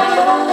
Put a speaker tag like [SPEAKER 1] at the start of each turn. [SPEAKER 1] Hallelujah.